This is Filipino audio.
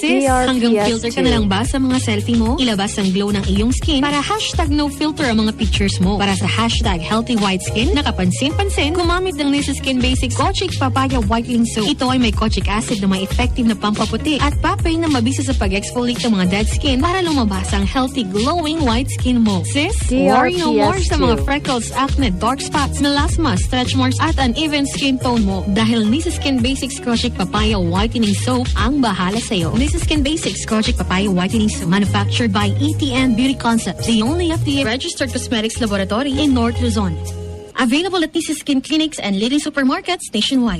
Sis, hanggang filter ka na lang ba sa mga selfie mo? Ilabas ang glow ng iyong skin para hashtag no filter ang mga pictures mo. Para sa hashtag healthy white skin, nakapansin-pansin, gumamit ng Nisa Skin Basics Kochik Papaya Whitening Soap. Ito ay may kochik acid na may effective na pampaputi at papay na mabisa sa pag-exfoliate ng mga dead skin para lumabas ang healthy glowing white skin mo. Sis, worry no more sa mga freckles, acne, dark spots, melasma, stretch marks at uneven skin tone mo dahil Nisa Skin Basics Kochik Papaya Whitening Soap ang bahala sa'yo. Nisa Skin Basics Kochik Papaya Whitening Soap manufactured by ETN Beauty Concepts, the only FDA registered cosmetics laboratory in North Luzon. Available at Nisa Skin Clinics and leading supermarkets nationwide.